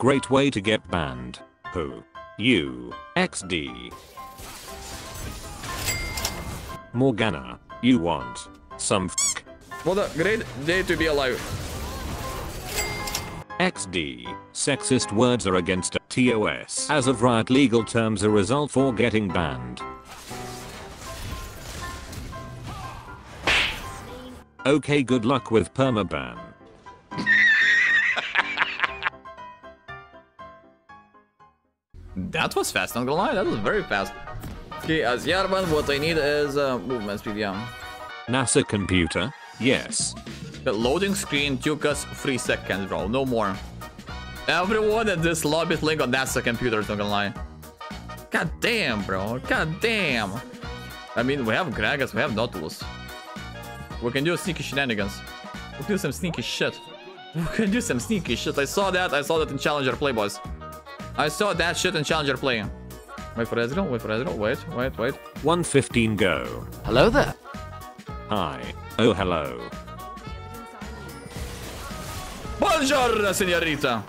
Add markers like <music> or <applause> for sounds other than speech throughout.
Great way to get banned. Who? You. XD. Morgana. You want some f What a great day to be alive. XD. Sexist words are against a TOS. As of Riot legal terms a result for getting banned. Okay good luck with permaban. That was fast, not gonna lie, that was very fast. Okay, as Yarvan, what I need is uh, movement speed, yeah. NASA computer? Yes. The loading screen took us 3 seconds, bro, no more. Everyone at this lobby is link on NASA computers, not gonna lie. God damn, bro, god damn. I mean, we have Gragas, we have Nautilus. We can do sneaky shenanigans. We can do some sneaky shit. We can do some sneaky shit. I saw that, I saw that in Challenger Play, boys. I saw that shit in Challenger Play. Wait for Ezreal, wait for Ezreal, wait, wait, wait. 115 go. Hello there. Hi. Oh hello. Buongiorno, señorita.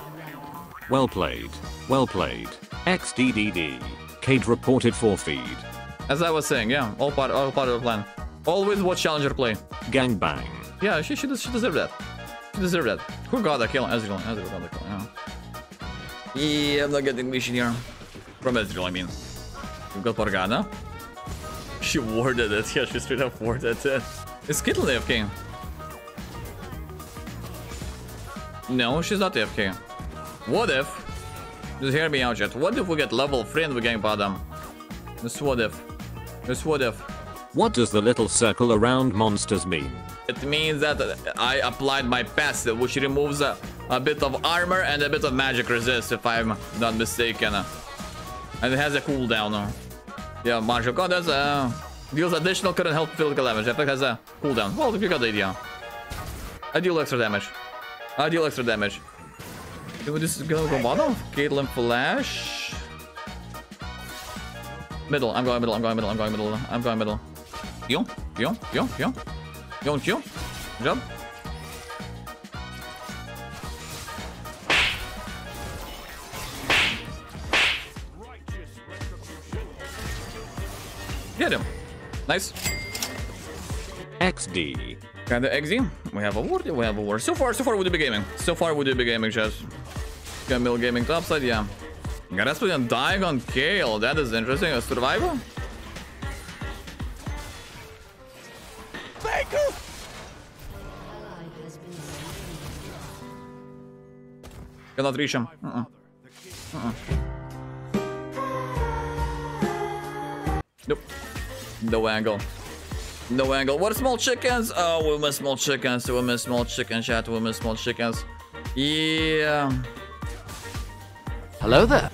Well played. Well played. XDDD. Cade reported for feed. As I was saying, yeah, all part, all part of the plan. Always watch Challenger play. Gangbang. Yeah, she, she, does, she deserved that. She deserved that. Who got the kill? Ezreal. Ezreal got the kill, yeah. Yeah, I'm not getting mission here. From Ezreal, I mean. We've got Morgana. <laughs> She warded it. Yeah, she straight up warded it. Is Kittle AFK? No, she's not AFK. What if? Just hear me out, chat. What if we get level 3 and we gang bottom? This what if? This what if? What does the little circle around monsters mean? It means that I applied my passive, which removes a, a bit of armor and a bit of magic resist, if I'm not mistaken. And it has a cooldown. Yeah, magic. That's uh, deals additional current health physical damage. I has a cooldown. Well, you got the idea. I deal extra damage. I deal extra damage. Can we just gonna go bottom? Caitlyn flash. Middle. I'm going middle. I'm going middle. I'm going middle. I'm going middle. Yo, yo, yo, yo. Yo, yo. Good job. Get him. Nice. XD. Got the XD. We have a ward. We have a ward. So far, so far, we do be gaming. So far, we do be gaming, just. Camille gaming topside, yeah. Got Rasputin dying on Kayle. That is interesting. A survivor? Cannot reach him. Uh-uh. Uh-uh. Nope. No angle. No angle. What small chickens? Oh, we miss small chickens. We miss small chicken chat. We miss small chickens. Yeah. Hello there.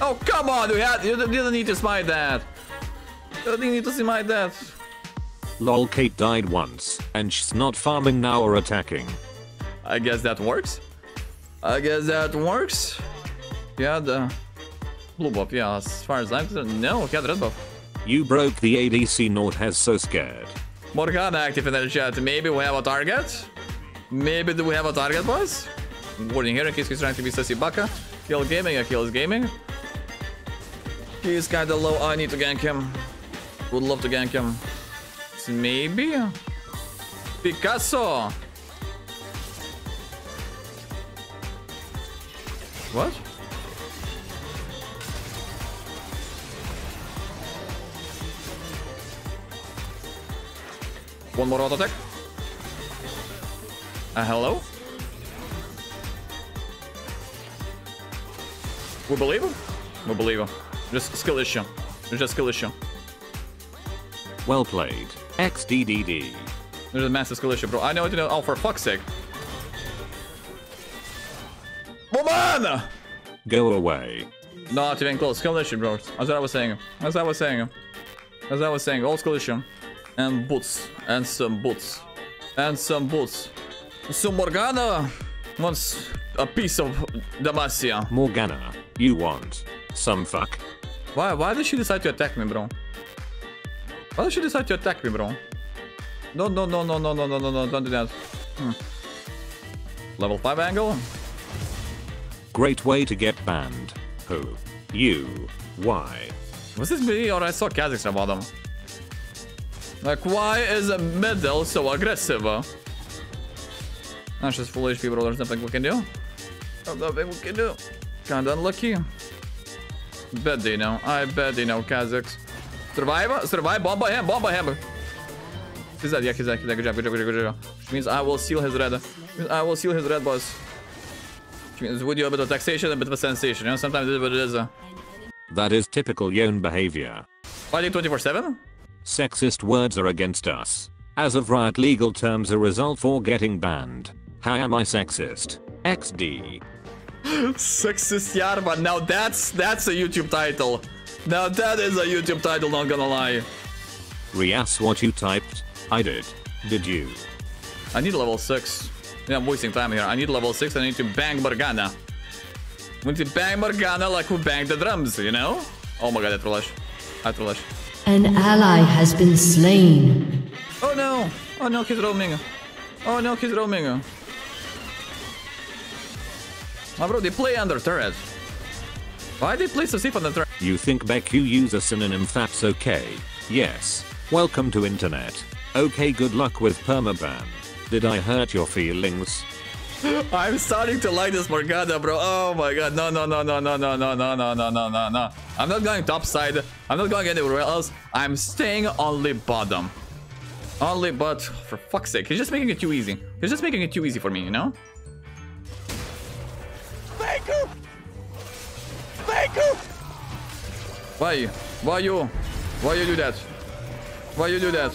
Oh, come on. You, had, you didn't need to smite that. You didn't need to smite that. Lol Kate died once, and she's not farming now or attacking. I guess that works. I guess that works. Yeah, the blue buff. Yeah, as far as I'm concerned, no, he had red buff. You broke the ADC Nord has so scared. Morgana active in the chat. Maybe we have a target. Maybe do we have a target, boys? Warning here in case he's trying to be Sassy Baka. Kill gaming, kill is gaming. He's kinda low. I need to gank him. Would love to gank him. Maybe? Picasso! What? One more auto attack. Uh, hello? We believe him? We believe him. Just skill issue. Just skill issue. Well played. XDDD. There's a massive skill issue, bro. I know what to know. Oh, for fuck's sake. Woman! Go away. Not even close. Skill issue, bro. As I was saying. As I was saying. As I was saying. Old skill issue. And boots. And some boots. And some boots. So Morgana wants a piece of Demacia. Morgana. You want some fuck? Why, why did she decide to attack me, bro? Why did she decide to attack me, bro? No, no, no, no, no, no, no, no, no, don't do that. Hmm. Level 5 angle? Great way to get banned. Who? You. Why? Was this me or I saw Kazakhstan bottom? Like, why is a middle so aggressive? That's just full HP, bro. There's nothing we can do. There's nothing we can do. Kinda unlucky. Bet they know. I bet they know Kha'Zix. Survive? Uh, survive? Bomb by him. Bomb by him. He's dead. Yeah, he's dead. He's dead. Good job. Good job. Good job. Good job. Which means I will seal his red. Which means I will seal his red, boss. Which means with you a bit of taxation, a bit of a sensation. You know, sometimes this is what it is. Uh. That is typical Yone behavior. Fighting 24-7? Sexist words are against us. As of Riot legal terms a result for getting banned. How am I sexist? XD. Sexist Yarba. Now that's that's a YouTube title. Now that is a YouTube title, not gonna lie. Rias what you typed? I did. Did you? I need level 6. Yeah, I'm wasting time here. I need level 6. I need to bang Morgana. We need to bang Morgana like we bang the drums, you know? Oh my god, I trash. I trash. An ally has been slain. Oh no! Oh no, he's roaming. Oh no, he's roaming. My bro, they play under turret. Why they play so safe on the turret? You think Beck you use a synonym that's okay? Yes. Welcome to internet. Okay good luck with permaban. Did I hurt your feelings? I'm starting to like this Morgana, bro. Oh my god. No, no, no, no, no, no, no, no, no, no, no, no, no. I'm not going top side. I'm not going anywhere else. I'm staying only bottom. Only but for fuck's sake, he's just making it too easy. He's just making it too easy for me, you know? Faker! Faker! Why? Why you? Why you do that? Why you do that?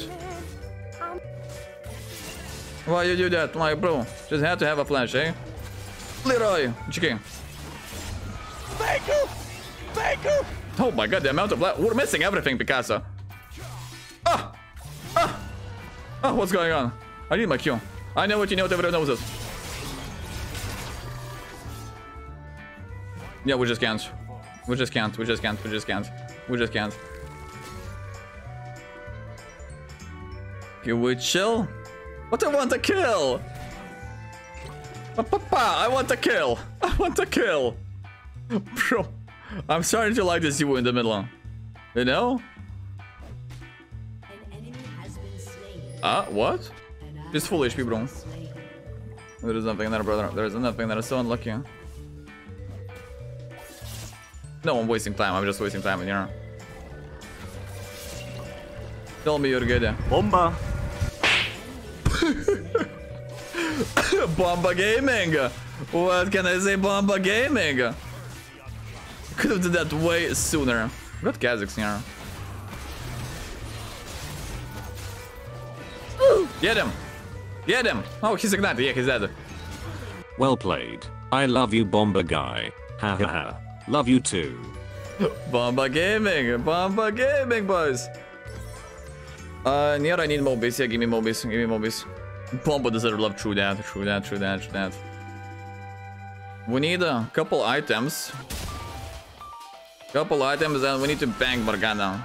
Why you do that? Like, bro, just had to have a flash, eh? Leroy, chicken. Faker! Faker! Oh my god, the amount of black. We're missing everything, Picasso. Ah! Ah! Ah, what's going on? I need my Q. I know what you know, everyone knows it. Yeah, we just can't. We just can't. We just can't. We just can't. We just can't. Can we chill? What I want to kill? Pa- pa- pa, I want to kill. I want to kill. Bro, I'm starting to like this you in the middle. You know? Ah, what? Just full HP, bro. There is nothing there, brother. There is nothing that is so unlucky. No, I'm wasting time. I'm just wasting time in here. Tell me you're good. Bomba. <coughs> Bomba Gaming! What can I say, Bomba Gaming? Could have did that way sooner. We got Kha'Zix here. Get him! Get him! Oh, he's ignited. Yeah, he's dead. Well played. I love you bomber guy. Ha ha ha. Love you too. <laughs> Bomba Gaming! Bomba Gaming, boys! Uh, near I need Mobis. Yeah, give me Mobis. Give me Mobis. Bomba deserve love. True that. True that. True that. True that. We need a couple items. Couple items and we need to bang Morgana.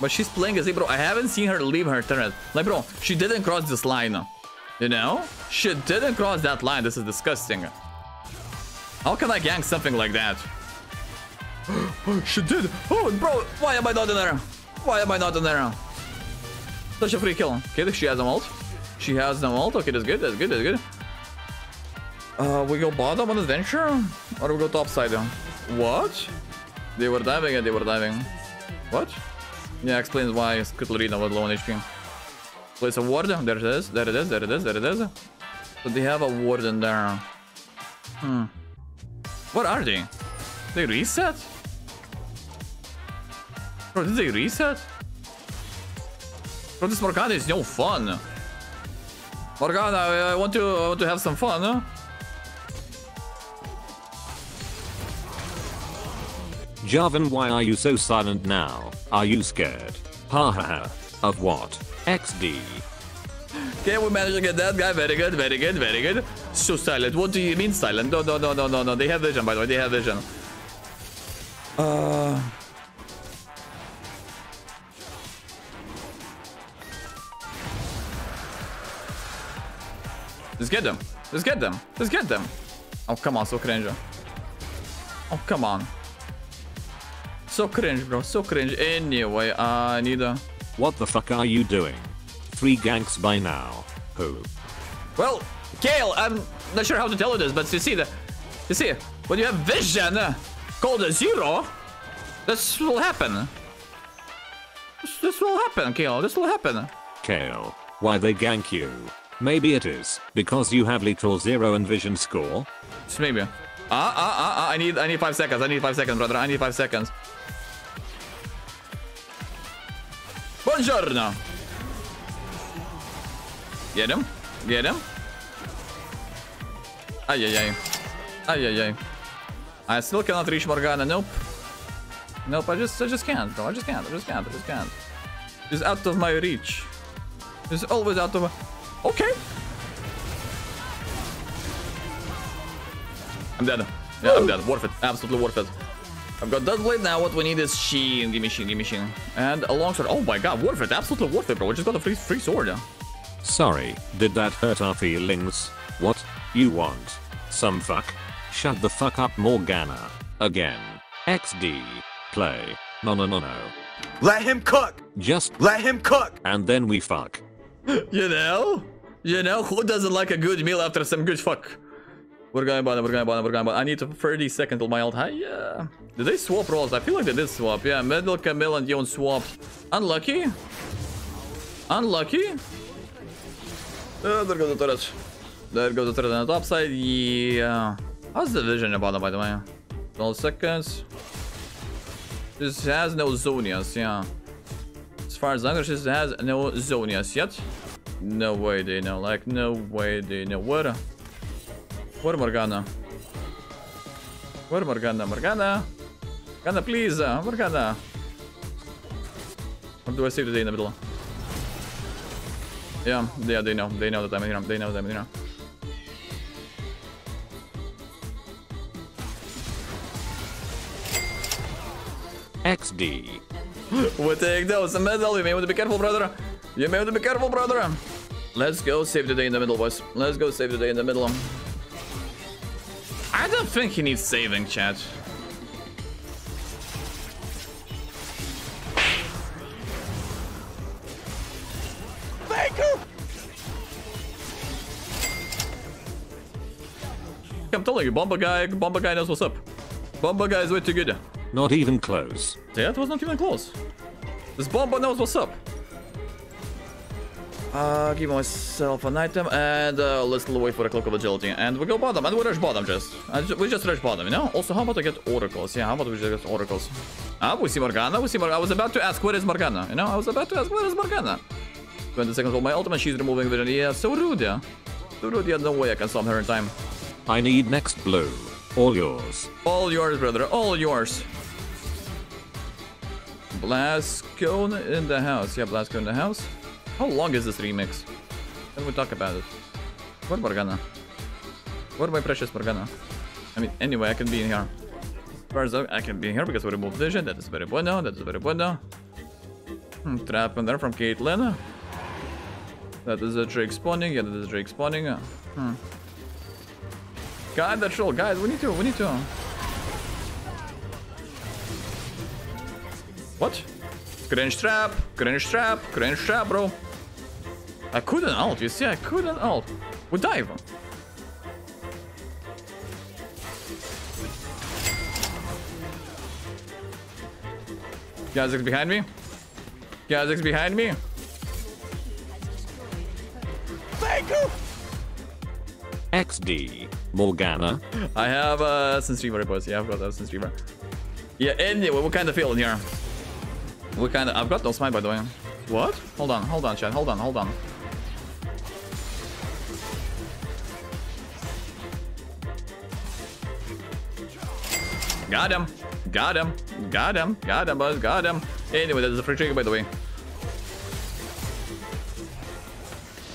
But she's playing as a bro. I haven't seen her leave her turret. Like, bro, she didn't cross this line. You know? She didn't cross that line. This is disgusting. How can I gank something like that? <gasps> she did. Oh, bro, why am I not in there? Why am I not in there? Such a free kill. Okay, she has an ult. She has an ult. Okay, that's good. That's good. That's good. Uh, we go bottom on adventure? Or we go top side? What? They were diving and they were diving. What? Yeah, explains why Kutlurina was low on HP. Place a ward. There it is. There it is. There it is. There it is. So they have a ward in there. Hmm. What are they? They reset? Bro, did they reset? Bro, this Morgana is no fun. Morgana, I want to, I want to have some fun. Huh? Jarvan why are you so silent now? Are you scared? Ha ha ha. Of what? XD. Okay, we managed to get that guy. Very good, very good, very good. So silent. What do you mean silent? No, no, no, no, no, no. They have vision, by the way. They have vision. Uh... Let's get them. Just get them. Just get them. Oh, come on, so cringe. Oh, come on. So cringe, bro. So cringe. Anyway, uh, I need a... What the fuck are you doing? Three ganks by now. Who? Well, Kayle, I'm not sure how to tell you this, but you see the... You see, when you have vision uh, called a zero, this will happen. This, this will happen, Kayle. This will happen. Kayle. Why they gank you? Maybe it is because you have literal zero and vision score. Maybe. Ah, ah, ah, ah, I need, I need five seconds. I need five seconds, brother. I need five seconds. Buongiorno. Get him. Get him. Ay, ay, ay. Ay, ay, ay. I still cannot reach Morgana. Nope. Nope, I just, I just can't, bro. I just can't. I just can't. I just can't. It's out of my reach. It's always out of my... Okay. I'm dead. Yeah, I'm dead. Worth it. Absolutely worth it. I've got Deathblade now. What we need is Sheen. Give me Sheen. Give me Sheen. And a longsword. Oh my god, worth it. Absolutely worth it, bro. We just got a free, free sword. Sorry, did that hurt our feelings? What? You want? Some fuck? Shut the fuck up Morgana. Again. XD. Play. No no no no. Let him cook. Just Let him cook. and then we fuck. <laughs> You know? You know, who doesn't like a good meal after some good fuck? We're going bottom, we're going bottom, we're going bottom. I need to 30 seconds till my ult high. Yeah. Did they swap roles? I feel like they did swap. Yeah, Medal, Camille, and Yone swapped. Unlucky. Unlucky. Uh, there goes the turret. There goes the turret on the top side. Yeah. How's the vision about it, by the way? 12 seconds. This has no Zhonya's, yeah. As far as I know, this has no Zhonya's yet. No way they know, like, no way they know. Where? Where Morgana? Where Morgana? Morgana? Morgana, please! Uh, Morgana! Or do I save the day in the middle? Yeah, yeah, they know. They know that I'm here. They know that I'm here. XD. We take those. Medal. You may want to be careful, brother. You may want to be careful, brother. Let's go save the day in the middle, boys. Let's go save the day in the middle. I don't think he needs saving, chat. Faker. I'm telling you, Bomba guy, Bomba guy knows what's up. Bomba guy is way too good. Not even close. That was not even close. This Bomba knows what's up. Uh, give myself an item and uh, let's wait for a cloak of agility and we go bottom and we rush bottom just. We just rush bottom, you know? Also, how about I get oracles? Yeah, how about we just get oracles? Ah, we see Morgana, we see Morgana. I was about to ask where is Morgana, you know? I was about to ask where is Morgana. 20 seconds for my ultimate, she's removing vision. Yeah, so rude, yeah. So rude, yeah, no way I can stop her in time. I need next blue. All yours. All yours, brother. All yours. Blast Cone in the house. Yeah, Blast Cone in the house. How long is this remix? Then we talk about it. What Morgana? What my precious Morgana? I mean, anyway, I can be in here. Far I can be in here because we removed vision. That is very bueno. That is very bueno. Hmm, trap in there from Caitlyn. That is a Drake spawning. Yeah, that is a Drake spawning. Hmm. God, that's troll. Guys, we need to. We need to. What? Cringe trap. Cringe trap. Cringe trap, bro. I couldn't ult. You see, I couldn't ult. We dive. Kha'Zix behind me. Kha'Zix behind me. Faker. XD. Morgana. I have uh, Essence Reaver, boys. Yeah, I've got Essence Reaver. Yeah, anyway, what kind of feeling here? What kind of... I've got no smite, by the way. What? Hold on, hold on, chat. Hold on, hold on. Got him. Got him. Got him. Got him, boys. Got him. Anyway, there's a free trigger, by the way.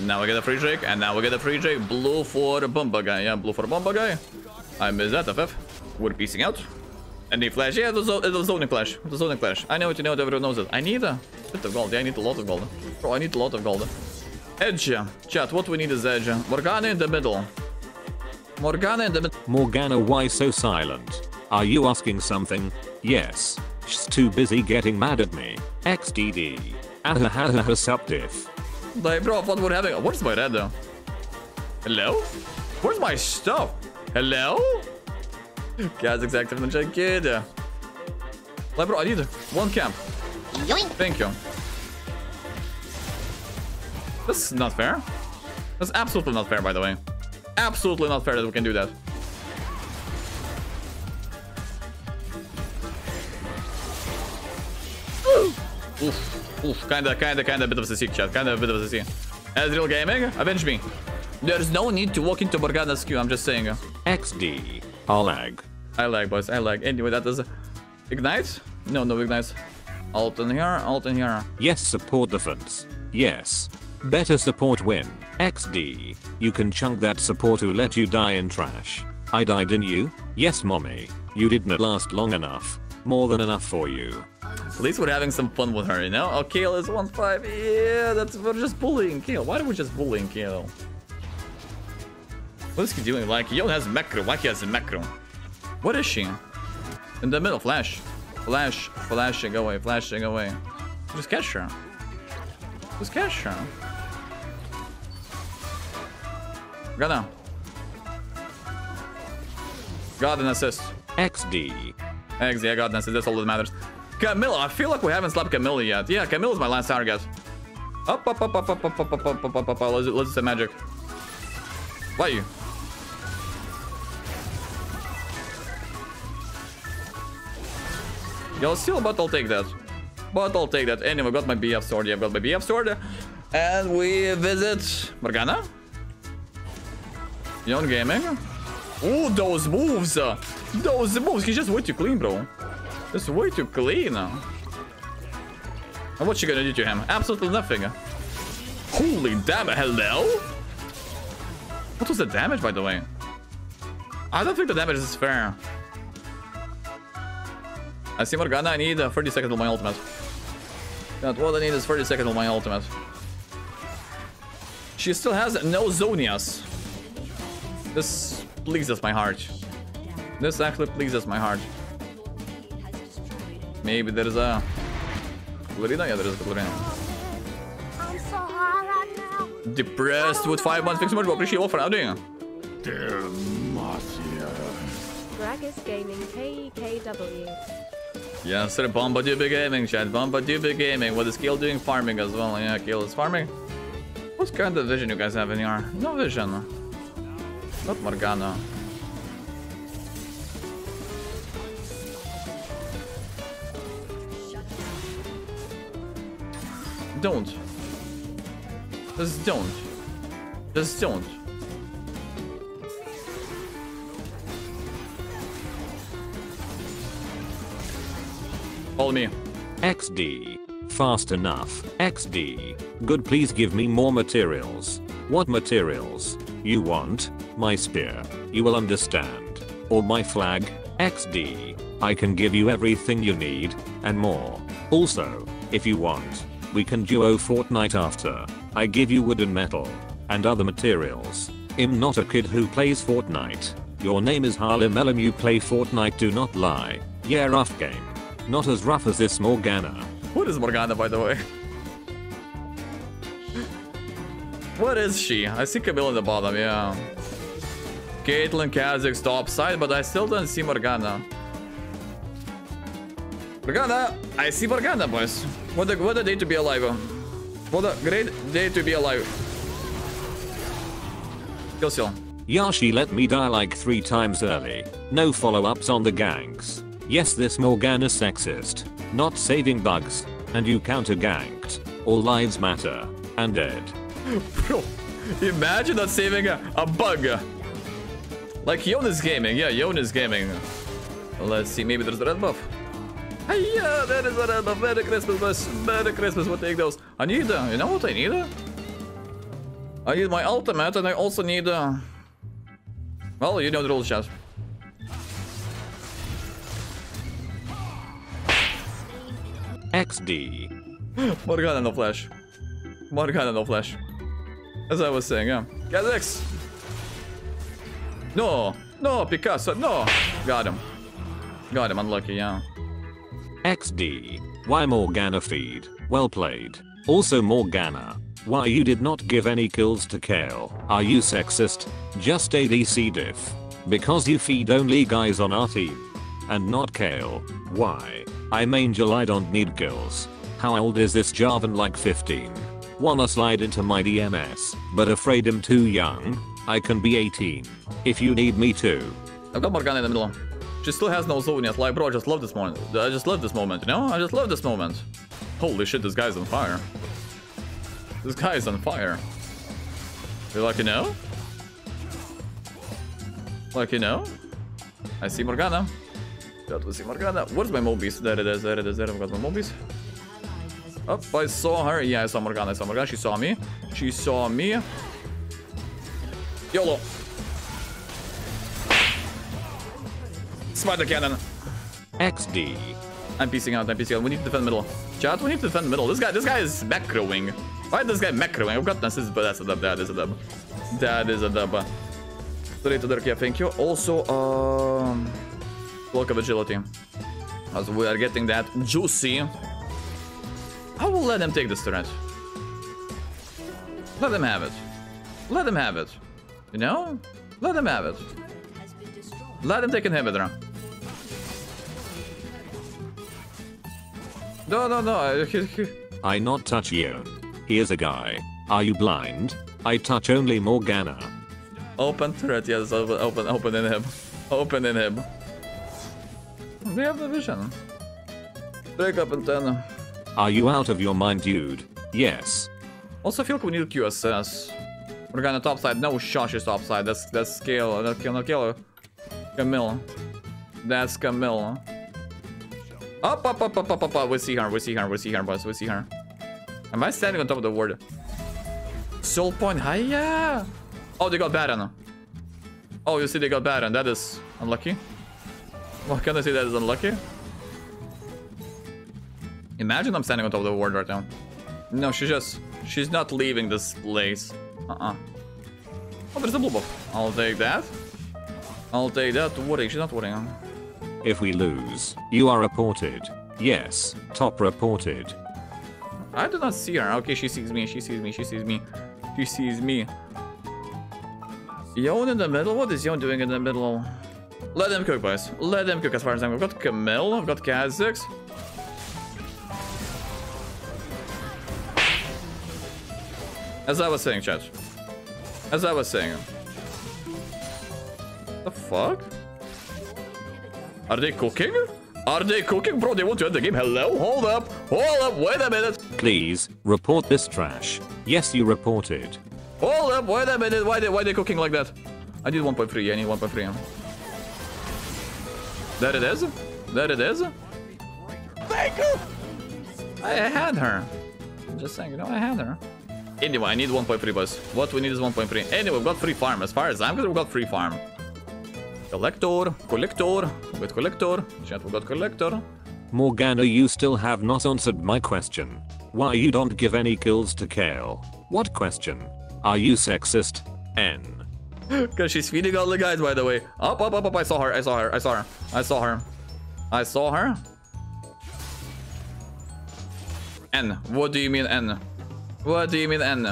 Now we get a free trick, and now we get a free trick. Blue for Bomba guy. Yeah, blue for Bomba guy. I missed that, FF. We're piecing out. And the flash. Yeah, it was, zoning flash. Was zoning flash. I know it, you know everyone knows it. I need a bit of gold. Yeah, I need a lot of gold. Bro, I need a lot of gold. Edge. Chat, what we need is edge. Morgana in the middle. Morgana in the middle. Morgana why so silent? Are you asking something? Yes. She's too busy getting mad at me. XDD. Ahahaha subdiff. Like, bro, what would happen? Where's my red though? Hello? Where's my stuff? Hello? Kha'Zix active in the chat. Kid. Like, bro, I need one camp. Thank you. This is not fair. That's absolutely not fair, by the way. Absolutely not fair that we can do that. Oof, kinda, kinda, kinda bit of a sick chat, kinda a bit of a sick. Ezreal Gaming, avenge me. There's no need to walk into Morgana's queue, I'm just saying. XD. Olag. I lag, boys, I lag. Anyway, that is... Uh, Ignite? No, no Ignite. Alt in here, alt in here. Yes support defense. Yes. Better support win. XD. You can chunk that support who let you die in trash. I died in you? Yes mommy. You didn't last long enough. More than enough for you. At least we're having some fun with her, you know? Oh, Kayle is 1-5. Yeah, that's we're just bullying Kayle. Why are we just bullying Kayle? What is he doing? Like, Yone has Mekro. Why he has a macro? What is she? In the middle, flash. Flash, flashing away, flashing away. Just catch her. Just catch her. Gonna. Got an assist. XD. Eggs, yeah, assist. That's all that matters. Camilla, I feel like we haven't slapped Camilla yet. Yeah, Camilla's my last target. Up, up, up, up, up, up, up, up, up, up, up, up. Let's, let's say magic. Why you? Yo, still, but I'll take that. But I'll take that. Anyway, got my BF sword. Yeah, got my BF sword. And we visit Morgana. Young Gaming. Oh, those moves. uh, Those moves. He's just way too clean, bro. Just way too clean. And what's she gonna do to him? Absolutely nothing. Holy damn it. Hello? What was the damage, by the way? I don't think the damage is fair. I see Morgana, I need uh, 30 seconds of my ultimate. That's what I need is 30 seconds of my ultimate. She still has no Zhonya's. This pleases my heart. This actually pleases my heart. Maybe there is a... Glorina? Yeah, there is a Glorina. I'm so high right now. Depressed with 5 months. Thanks so much, bro. Appreciate you all for doing. Gragas Gaming KEKW. Yes, sir. Bombadooba Gaming, chat. Bombadooba Gaming. What is Kayle doing? Farming as well. Yeah, Kayle is farming. What kind of vision you guys have in here? No vision. Not Morgana. Don't. Just don't. Just don't. Follow me. XD. Fast enough. XD. Good please give me more materials. What materials? You want? My spear. You will understand. Or my flag? XD. I can give you everything you need, and more. Also, if you want, we can duo Fortnite after. I give you wood and metal. And other materials. I'm not a kid who plays Fortnite. Your name is Harlem Elam you play Fortnite do not lie. Yeah rough game. Not as rough as this Morgana. What is Morgana, by the way? what is she? I see Camille in the bottom, yeah. Caitlyn, Kha'Zix, top side, but I still don't see Morgana. Morgana! I see Morgana, boys. What a, what a day to be alive. What a great day to be alive. Kill seal. Yashi let me die like 3 times early. No follow-ups on the ganks. Yes this Morgana sexist. Not saving bugs. And you counter ganked. All lives matter. And dead. <laughs> Bro, imagine not saving a, a bug. Like Jonas Gaming. Yeah, Jonas Gaming. Let's see, maybe there's the red buff. Hey, yeah, there is a red buff. Merry Christmas, boys. Merry Christmas. We'll take those. I need, uh, you know what I need? Uh? I need my ultimate and I also need, uh... Well, you know the rules, chat. XD. <gasps> Morgana no flash. Morgana no flash. As I was saying, yeah. Kha'Zix! No, no, Picasso, no. Got him. Got him, unlucky, yeah. XD. Why Morgana feed? Well played. Also Morgana. Why you did not give any kills to Kayle? Are you sexist? Just ADC diff. Because you feed only guys on our team. And not Kayle. Why? I'm Angel I don't need kills. How old is this Jarvan like 15? Wanna slide into my DMS, but afraid I'm too young? I can be 18. If you need me to. I've got Morgana in the middle. She still has no zone yet. Like, bro, I just love this moment. I just love this moment, you know? I just love this moment. Holy shit, this guy's on fire. This guy is on fire. You like, you know? Like, you know? I see Morgana. Got to see Morgana. Where's my Mobies? There it is, there it is, there I've got my Mobies. Up, I saw her. Yeah, I saw Morgana, I saw Morgana. She saw me. She saw me. YOLO. Spider cannon. XD. I'm piecing out, I'm piecing out. We need to defend middle. Chat, we need to defend middle. This guy, this guy is macroing. Why is this guy macroing? I've got this, but that's a dub, that is a dub. That is a dub. Straight to Dirk, yeah, thank you. Also, um... Block of agility. As we are getting that juicy. I will let him take this turret. Let him have it. Let him have it. You know? Let him have it. Let him take inhibitor. No, no, no. I not touch you. He is a guy. Are you blind? I touch only Morgana. Open turret, yes, open, open, open in him. Open in him. We have the vision. Break up and antenna. Are you out of your mind dude? Yes. Also, I feel like we need QSS. We're gonna top side. No, Shosh is top side. That's that's scale. That's kill, kill. Camille. That's Camille. Up, up, up, up, up, up, up. We see her. We see her. We see her, boys. We see her. Am I standing on top of the ward? Soul point. Hiya. Oh, they got Baron. Oh, you see, they got Baron. That is unlucky. What can I say that is unlucky? Imagine I'm standing on top of the ward right now. No, she's just... She's not leaving this place. Uh-uh. Oh, there's a blue buff. I'll take that. I'll take that. Worrying. She's not worrying. If we lose, you are reported. Yes, top reported. I do not see her. Okay, she sees me. She sees me. She sees me. She sees me. Yone in the middle? What is Yone doing in the middle? Let them cook, boys. Let them cook as far as I'm. I've got Camille. I've got Kha'Zix. As I was saying, chat. As I was saying. The fuck? Are they cooking? Are they cooking? Bro, they want to end the game. Hello? Hold up. Hold up. Wait a minute. Please, report this trash. Yes, you reported. Hold up. Wait a minute. Why they, why they cooking like that? I need 1.3. I need 1.3. There it is. There it is. Thank you. I had her. I'm just saying, you know, I had her. Anyway, I need 1.3 boys. What we need is 1.3. Anyway, we've got free farm. As far as I'm concerned, we've got free farm. Collector, collector, got collector. Chat, we got collector. Morgana, you still have not answered my question. Why you don't give any kills to Kayle? What question? Are you sexist? N. <laughs> Because she's feeding all the guys, by the way. Up, up, up, up. I saw her. I saw her. I saw her. I saw her. I saw her. N. What do you mean N? What do you mean N?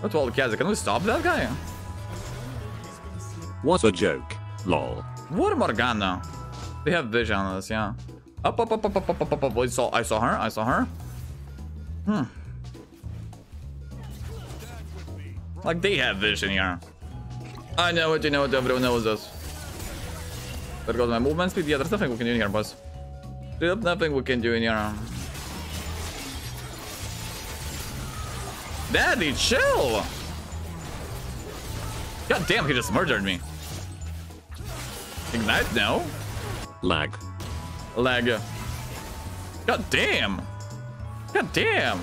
What well, Kha'Zix, can we stop that guy? What a joke. Lol. What Morgana? They have vision on us, yeah. Up, up, up, up, up, up, up, up, up. I saw, I saw her. I saw her. Hmm. Like they have vision here. I know it, you know it, everyone knows us. There goes my movement speed. Yeah, there's nothing we can do in here, boss. There's nothing we can do in here. Daddy, chill! God damn, he just murdered me. Ignite now? Lag. Lag. God damn! God damn!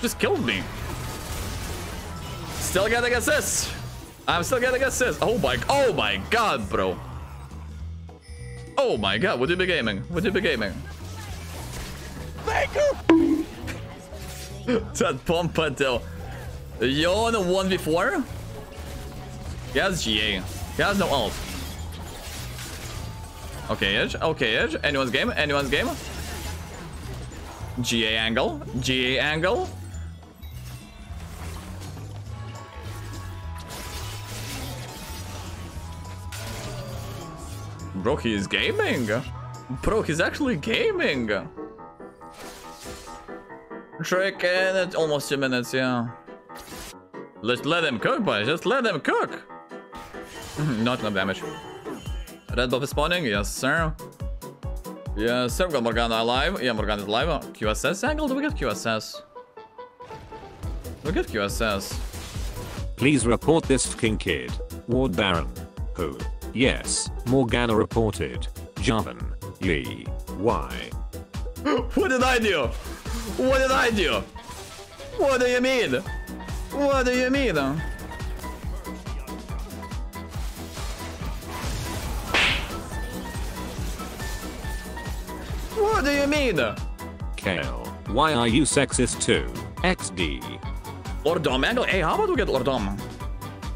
Just killed me. Still getting assist. I'm still getting assist. Oh my, oh my god, bro. Oh my god, would you be gaming? Would you be gaming? Faker! <laughs> that Pompadour. the 1v4? Yes, GA. He has no ult. Okay, Edge. Okay, Edge. Anyone's game. Anyone's game. GA angle. GA angle. Bro, he's gaming. Bro, he's actually gaming. Trick and it's almost two minutes, yeah. Let's let him cook, boys. Just let them cook. <laughs> Not enough damage. Red buff is spawning. Yes, sir. Yes, sir. We got Morgana alive. Yeah, Morgana is alive. Oh, QSS angle? Do we get QSS? We get QSS. Please report this fucking kid. Ward Baron. Who? Yes, Morgana reported. Jarvan. Lee. Why? <gasps> What did I do? What did I do? What do you mean? What do you mean? What do you mean? Kayle. Why are you sexist too? XD. Lord Dom angle? Hey, how about we get Lord Dom?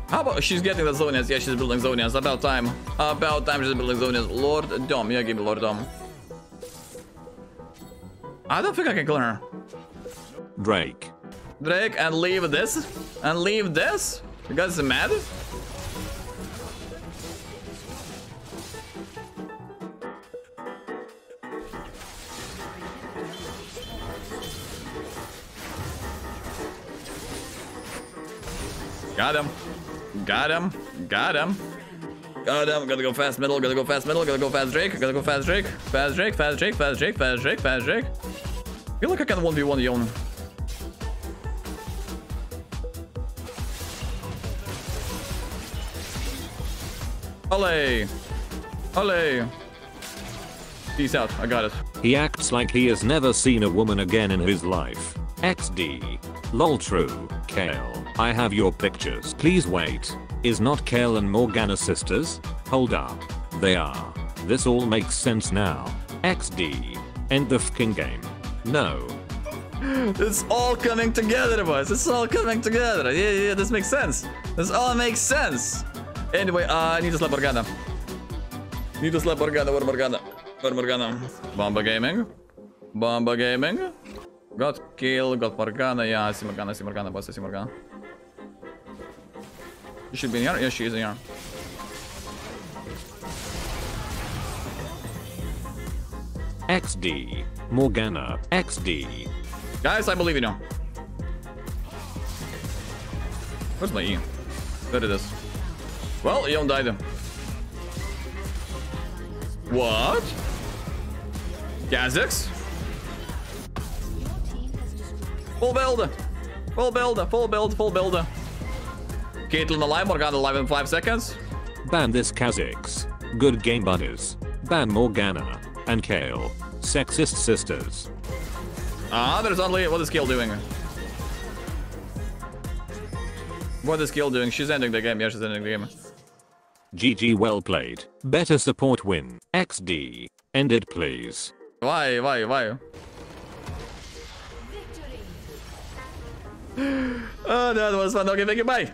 How about she's getting the Zhonya's? Yeah, she's building Zhonya's. About time. About time she's building Zhonya's. Lord Dom. Yeah, give me Lord Dom. I don't think I can kill her. Drake. Drake, and leave this? And leave this? You guys mad? Got him. Got him. Got him. Got him. Gotta go fast middle. Gotta go fast middle. Gotta go fast Drake. Gotta go fast Drake. Fast Drake. Fast Drake. Fast Drake. Fast Drake. Fast Drake. Feel like I can 1v1 Yone. Ole! Ole! Peace out, I got it. He acts like he has never seen a woman again in his life. XD. Lol true. Kayle. I have your pictures. Please wait. Is not Kayle and Morgana sisters? Hold up. They are. This all makes sense now. XD. End the fucking game. No. It's all coming together, boys. It's all coming together. Yeah, yeah, this makes sense. This all makes sense. Anyway, uh, I need to slap Morgana. Need to slap Morgana. Where Morgana? Where Morgana? Bomba Gaming. Bomba Gaming. Got kill, got Morgana. Yeah, I see Morgana, I see Morgana, boss, I see Morgana. She should be in here. Yeah, she is in here. XD. Morgana. XD. Guys, I believe in you. Where's my E? There it is. Well, Eon died. What? Kha'Zix? Full build! Full build, full build, full build. Caitlyn alive, Morgana alive in 5 seconds. Ban this Kha'Zix. Good game buddies. Ban Morgana. And Kayle. Sexist sisters. Ah, there's only... What is Kayle doing? What is Kayle doing? She's ending the game. Yeah, she's ending the game. GG well played. Better support win. XD. End it please. Why, why, why? Oh, <gasps> that was fun. Okay, thank you. Bye.